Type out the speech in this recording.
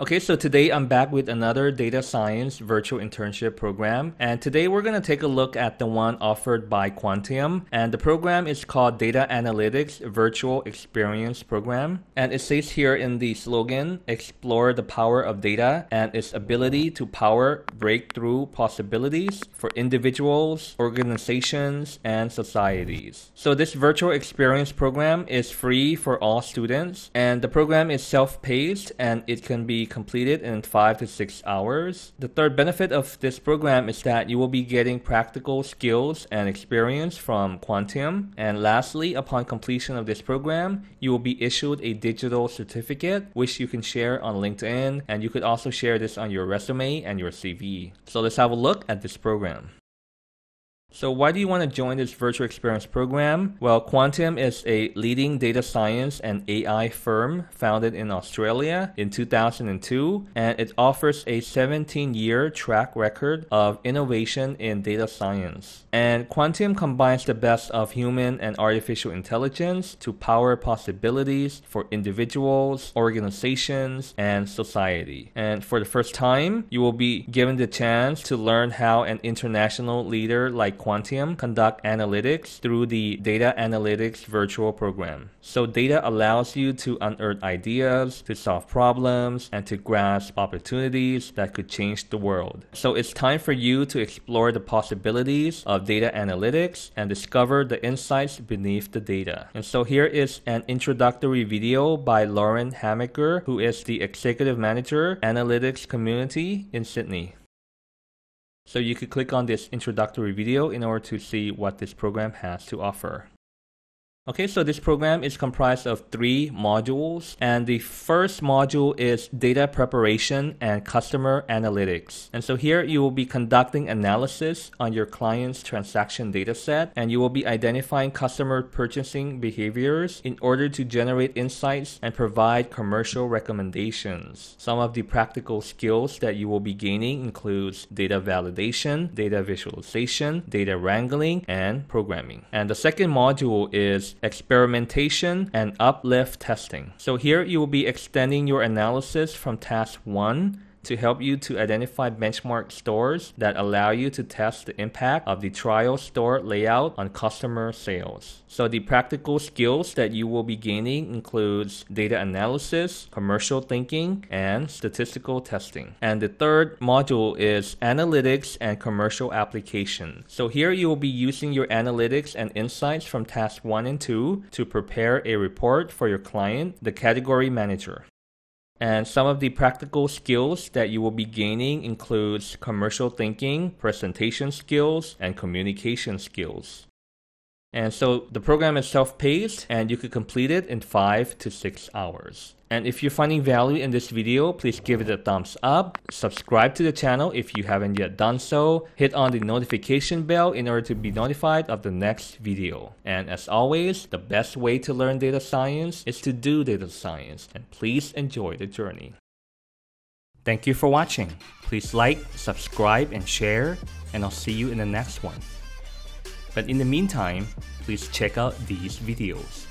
Okay, so today I'm back with another data science virtual internship program. And today we're going to take a look at the one offered by Quantium. And the program is called Data Analytics Virtual Experience Program. And it says here in the slogan, explore the power of data and its ability to power breakthrough possibilities for individuals, organizations, and societies. So this virtual experience program is free for all students. And the program is self-paced and it can be completed in five to six hours. The third benefit of this program is that you will be getting practical skills and experience from Quantium. And lastly, upon completion of this program, you will be issued a digital certificate which you can share on LinkedIn and you could also share this on your resume and your CV. So let's have a look at this program. So why do you want to join this virtual experience program? Well, Quantium is a leading data science and AI firm founded in Australia in 2002, and it offers a 17-year track record of innovation in data science. And Quantium combines the best of human and artificial intelligence to power possibilities for individuals, organizations, and society. And for the first time, you will be given the chance to learn how an international leader like Quantium conduct analytics through the Data Analytics Virtual Program. So data allows you to unearth ideas, to solve problems, and to grasp opportunities that could change the world. So it's time for you to explore the possibilities of data analytics and discover the insights beneath the data. And so here is an introductory video by Lauren Hamaker, who is the Executive Manager, Analytics Community in Sydney. So you could click on this introductory video in order to see what this program has to offer. Okay, so this program is comprised of three modules, and the first module is data preparation and customer analytics. And so here you will be conducting analysis on your client's transaction data set, and you will be identifying customer purchasing behaviors in order to generate insights and provide commercial recommendations. Some of the practical skills that you will be gaining includes data validation, data visualization, data wrangling, and programming. And the second module is experimentation, and uplift testing. So here you will be extending your analysis from task 1 to help you to identify benchmark stores that allow you to test the impact of the trial store layout on customer sales. So the practical skills that you will be gaining includes data analysis, commercial thinking, and statistical testing. And the third module is analytics and commercial application. So here you will be using your analytics and insights from task 1 and 2 to prepare a report for your client, the category manager. And some of the practical skills that you will be gaining includes commercial thinking, presentation skills, and communication skills. And so the program is self-paced and you could complete it in 5 to 6 hours. And if you're finding value in this video, please give it a thumbs up, subscribe to the channel if you haven't yet done so, hit on the notification bell in order to be notified of the next video. And as always, the best way to learn data science is to do data science, and please enjoy the journey. Thank you for watching. Please like, subscribe, and share, and I'll see you in the next one. But in the meantime, please check out these videos.